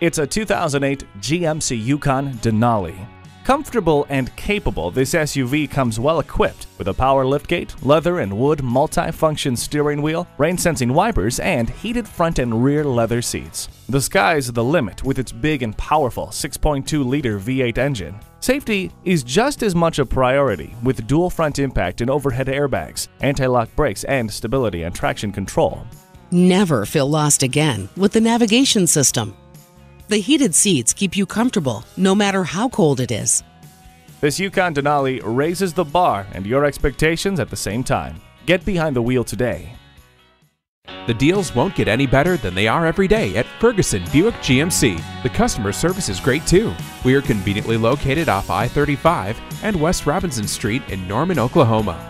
It's a 2008 GMC Yukon Denali. Comfortable and capable, this SUV comes well equipped with a power liftgate, leather and wood multi-function steering wheel, rain-sensing wipers, and heated front and rear leather seats. The sky's the limit with its big and powerful 6.2-liter V8 engine. Safety is just as much a priority with dual front impact and overhead airbags, anti-lock brakes, and stability and traction control. Never feel lost again with the navigation system. The heated seats keep you comfortable no matter how cold it is. This Yukon Denali raises the bar and your expectations at the same time. Get behind the wheel today. The deals won't get any better than they are every day at Ferguson Buick GMC. The customer service is great too. We are conveniently located off I 35 and West Robinson Street in Norman, Oklahoma.